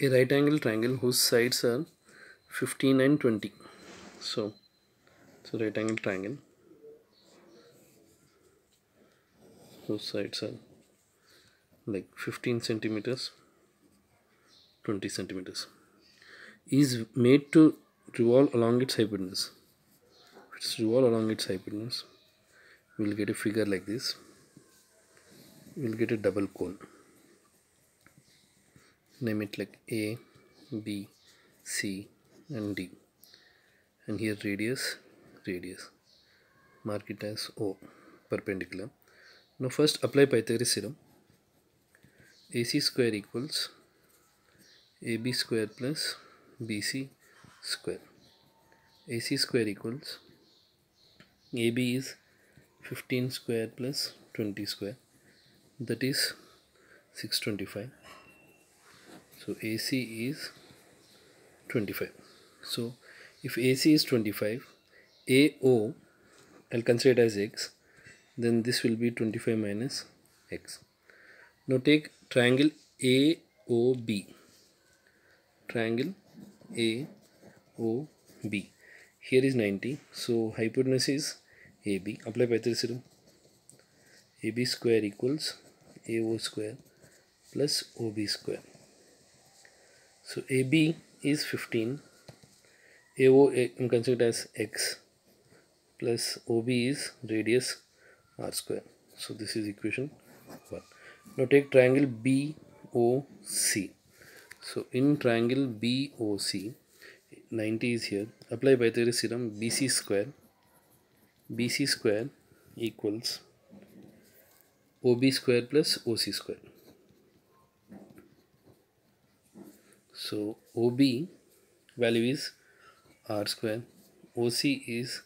a right angle triangle whose sides are 15 and 20 so so right angle triangle whose sides are like 15 centimeters 20 centimeters. Is made to revolve along its hypotenuse. If it's revolve along its hypotenuse we'll get a figure like this. We'll get a double cone name it like A B C and D. And here radius radius. Mark it as O perpendicular. Now first apply Pythagoras theorem. AC square equals AB square plus BC square. AC square equals AB is 15 square plus 20 square. That is 625 so AC is 25 so if AC is 25 AO I'll consider it as X then this will be 25 minus X. Now take triangle AOB triangle AOB here is 90 so hypotenuse is AB apply Pythagoras theorem. AB square equals AO square plus OB square so AB is 15 AO I'm considered as X plus OB is radius R square. So this is equation 1 now take triangle BOC so in triangle BOC 90 is here. Apply Pythagoras theorem BC square. BC square equals OB square plus OC square so OB value is R square. OC is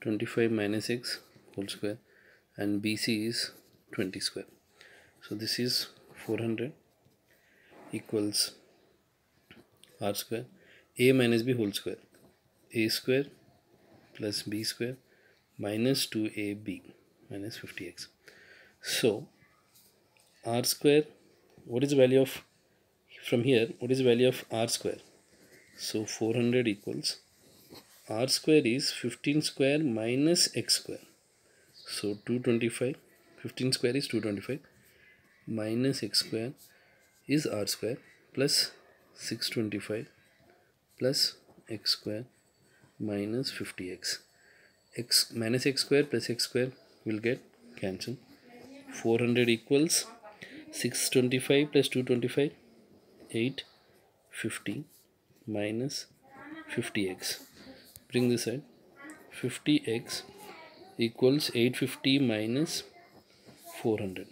25 minus X whole square. And BC is 20 square. So this is 400 equals R square. A minus b whole square. A square plus b square minus 2ab minus 50x so r square what is the value of from here what is the value of r square? So 400 equals r square is 15 square minus x square. So 225 15 square is 225 minus x square is r square plus 625 plus x square minus 50x x. Minus x square plus x square will get cancelled. 400 equals 625 plus 225 850 minus 50x bring this side. 50x equals 850 minus 400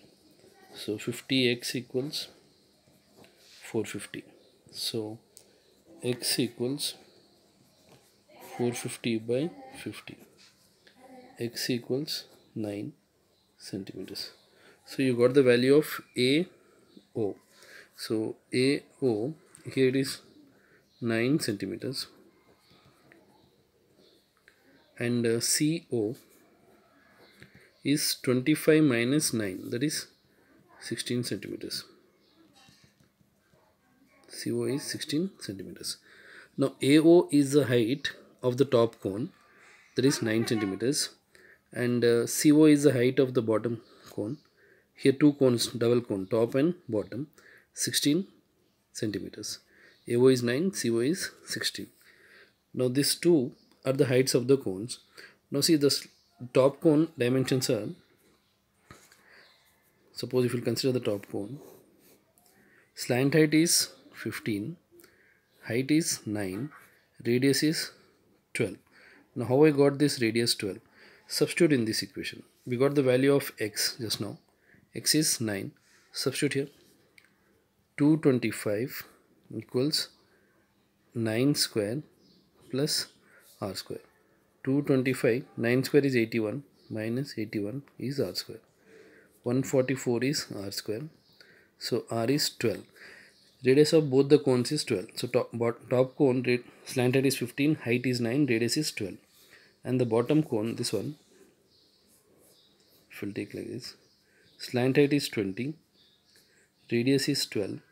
so 50x equals 450 so x equals 450 by 50 x equals 9 centimeters. So you got the value of a o so a o here it is 9 centimeters and uh, co is 25 minus 9 that is 16 centimeters CO is 16 centimeters. Now AO is the height of the top cone that is 9 centimeters and uh, CO is the height of the bottom cone. Here two cones double cone top and bottom 16 centimeters. AO is 9 CO is 16. Now these two are the heights of the cones. Now see the top cone dimensions are suppose if you consider the top cone slant height is 15 height is 9 radius is 12 now how I got this radius 12 substitute in this equation we got the value of x just now x is 9 substitute here 225 equals 9 square plus r square. 225 9 square is 81 minus 81 is r square. 144 is r square. So r is 12 radius of both the cones is 12 so top, top cone slanted is 15 height is 9 radius is 12 and the bottom cone this one if we'll take like this slant height is 20 radius is 12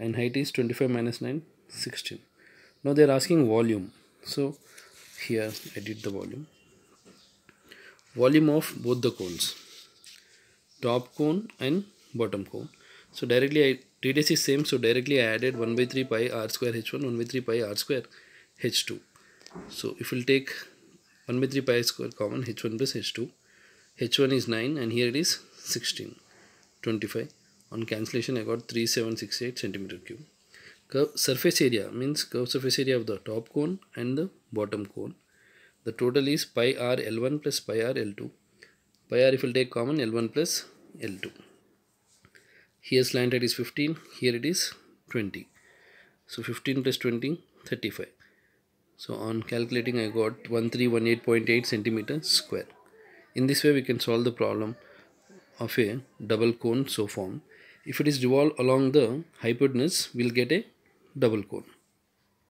and height is 25 minus 9 16 now they are asking volume. So here edit the volume. Volume of both the cones. Top cone and bottom cone. So directly I radius is same. So directly I added 1 by 3 pi r square h1 1 by 3 pi r square h2 so if we'll take 1 by 3 pi square common h1 plus h2 h1 is 9 and here it is 16 25 on cancellation I got 3768 centimeter cube. Curve surface area means curve surface area of the top cone and the bottom cone. The total is pi r l1 plus pi r l2 pi r if we'll take common l1 plus l2 here slant height is 15 here it is 20 so 15 plus 20 35 so on calculating I got 1318.8 centimeter square. In this way we can solve the problem of a double cone so form if it is revolved along the hypotenuse we'll get a double cone